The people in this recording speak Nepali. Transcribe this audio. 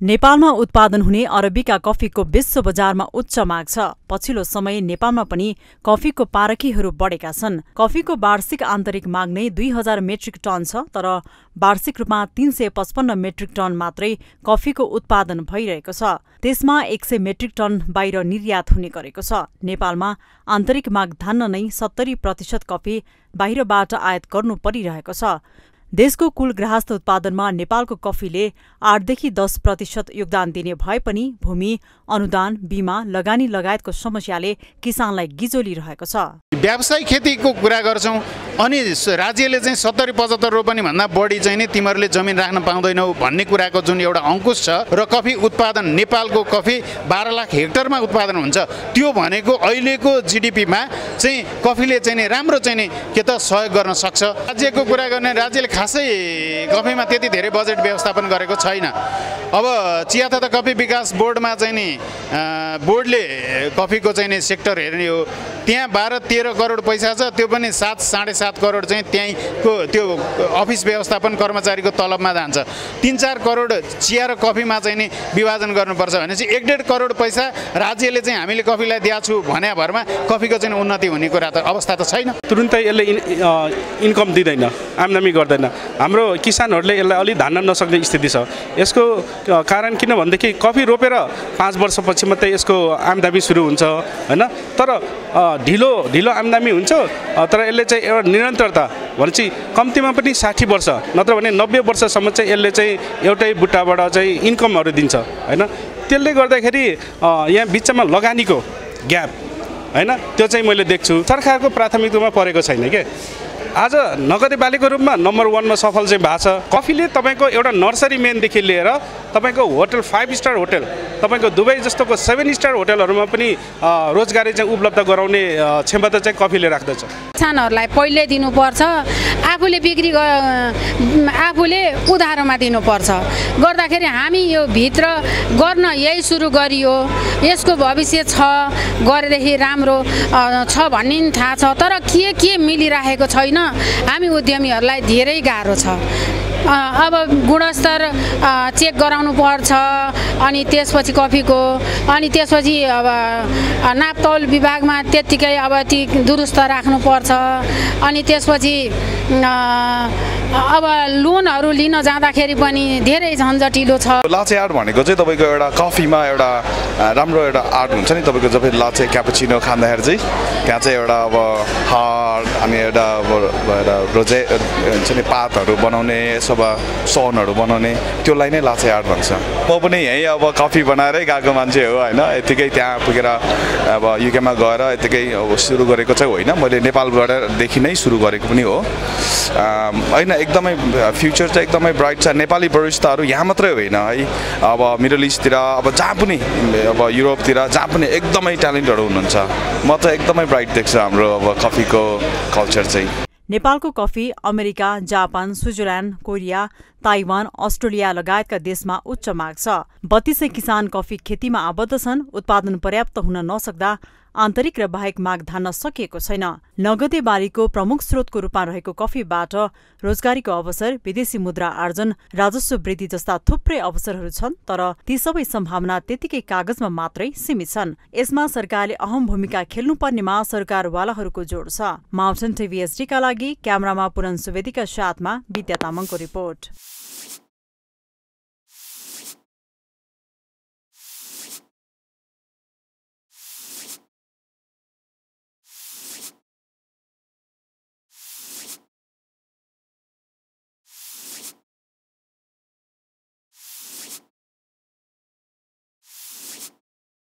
नेपालमा उत्पादन हुने अरबिका कफीको विश्व बजारमा उच्च माग छ। पछिल्लो समय नेपालमा पनि कफीको पारखीहरू बढेका छन्। कफीको वार्षिक आन्तरिक माग नै दुई हजार मेट्रिक टन छ तर वार्षिक रूपमा तीन सय पचपन्न मेट्रिक टन मात्रै कफीको उत्पादन भइरहेको छ। त्यसमा एक सय मेट्रिक टन बाहिर निर्यात हुने गरेको छ। नेपालमा आन्तरिक माग धान्न नै सत्तरी प्रतिशत कफी बाहिरबाट आयात गर्नु परिरहेको छ। देशको कुल ग्राहस्थ उत्पादनमा नेपालको कफीले आठदेखि दस प्रतिशत योगदान दिने भए पनि भूमि अनुदान बिमा लगानी लगायतको समस्याले किसानलाई गिजोलिरहेको छ। व्यावसायिक खेतीको कुरा गर्छौँ अनि राज्यले चाहिँ सत्तरी पचहत्तर रोपनी भन्दा बढी चाहिँ नि तिमीहरूले जमिन राख्न पाउँदैनौ भन्ने कुराको जुन एउटा अङ्कुश छ र कफी उत्पादन नेपालको कफी बाह्र लाख हेक्टरमा उत्पादन हुन्छ त्यो भनेको अहिलेको जिडिपीमा चाहिँ कफीले चाहिँ राम्रो चाहिँ के त सहयोग गर्न सक्छ। राज्यको कुरा गर्ने राज्यले खासै कफीमा त्यति धेरै बजेट व्यवस्थापन गरेको छैन। अब चिया तथा कफी विकास बोर्डमा चाहिँ नि बोर्डले कफीको चाहिँ नि सेक्टर हेर्ने हो। त्यहाँ बाह्र तेह्र करोड पैसा छ त्यो पनि सात साढे सात करोड चाहिँ त्यहीँको त्यो अफिस व्यवस्थापन कर्मचारीको तलबमा जान्छ। तिन चार करोड चिया र कफीमा चाहिँ नि विभाजन गर्नुपर्छ भने चाहिँ एक डेढ करोड पैसा राज्यले चाहिँ हामीले कफीलाई दिएको छु भने भरमा कफीको चाहिँ उन्नति हुने कुरा त अवस्था त छैन। तुरुन्तै यसले इन्कम दिँदैन आम्दानी गर्दैन। हाम्रो किसानहरूले यसलाई अलिक धान्न नसक्ने स्थिति छ। यसको कारण किन भनेदेखि कफी रोपेर पाँच वर्षपछि मात्रै यसको आम्दानी सुरु हुन्छ होइन? तर ढिलो ढिलो आम्दानी हुन्छ तर यसले चाहिँ एउटा निरन्तरता भनेपछि कम्तीमा पनि साठी वर्ष नत्र भने नब्बे वर्षसम्म चाहिँ यसले चाहिँ एउटै बुट्टाबाट चाहिँ इन्कमहरू दिन्छ होइन? त्यसले गर्दाखेरि यहाँ बिचमा लगानीको ग्याप होइन? त्यो चाहिँ मैले देख्छु। सरकारको प्राथमिकतामा परेको छैन क्या आज नगदे बालीको रूपमा नम्बर वानमा सफल चाहिँ भएको छ। कफीले तपाईँको एउटा नर्सरी मेनदेखि लिएर तपाईँको होटल फाइभ स्टार होटल तपाईँको दुबई जस्तोको सेभेन स्टार होटलहरूमा पनि रोजगारी चाहिँ उपलब्ध गराउने क्षमता चाहिँ कफीले राख्दछ। किसानहरूलाई पहिले दिनुपर्छ आफूले बिक्री आफूले उधारोमा दिनुपर्छ। गर्दाखेरि हामी यो भित्र गर्न यही सुरु गरियो यसको भविष्य छ गरेदेखि राम्रो छ भन्ने थाहा छ तर के के मिलिरहेको छैन हामी उद्यमीहरूलाई धेरै गाह्रो छ। अब गुणस्तर चेक गराउनु पर्छ अनि त्यसपछि कफीको अनि त्यसपछि अब नापतौल विभागमा त्यत्तिकै अब ती दुरुस्त राख्नुपर्छ अनि त्यसपछि अब लोनहरू लिन जाँदाखेरि पनि धेरै झन्झटिलो छ। लाचे आर्ट भनेको चाहिँ तपाईँको एउटा कफीमा एउटा राम्रो एउटा आर्ट हुन्छ नि तपाईँको जब लाचे क्यापुचिनो खाँदाखेरि चाहिँ त्यहाँ चाहिँ एउटा अब हार्ट अनि एउटा एउटा रोजे हुन्छ नि पातहरू बनाउने अथवा सनहरू बनाउने त्यसलाई नै लाचे आर्ट भन्छ। म पनि यहीँ अब कफी बनाएरै गएको मान्छे हो होइन? यत्तिकै त्यहाँ पुगेर अब युकेमा गएर यत्तिकै अब सुरु गरेको चाहिँ होइन। मैले नेपालबाटदेखि नै सुरु गरेको पनि हो। होइन एकदमै फ्युचर चाहिँ एकदमै ब्राइट छ। नेपाली बरिस्ताहरू यहाँ मात्रै होइन है। अब मिडल इस्टतिर अब जहाँ पनि अब युरोपतिर जहाँ पनि एकदमै ट्यालेन्टहरू हुनुहुन्छ। म त एकदमै ब्राइट देख्छु हाम्रो अब कफीको कल्चर चाहिँ। नेपालको coffee America Japan Switzerland Korea Taiwan Australia लगायतका देशमा उच्च माग छ। बत्तीसै किसान कफी खेतीमा आबद्ध छन्। उत्पादन पर्याप्त हुन नसक्दा आन्तरिक र बाहेक माग धान्न सकिएको छैन। नगदे बालीको प्रमुख स्रोतको रूपमा रहेको कफीबाट रोजगारीको अवसर विदेशी मुद्रा आर्जन राजस्व वृद्धि जस्ता थुप्रै अवसरहरू छन् तर ती सबै सम्भावना त्यतिकै कागजमा मात्रै सीमित छन्। यसमा सरकारले अहम भूमिका खेल्नुपर्नेमा सरकारवालाहरूको जोड छ। माउन्टेन टिभी एसडीका लागि क्यामेरामा पुरन सुवेदीका साथमा विद्या तामाङको रिपोर्ट।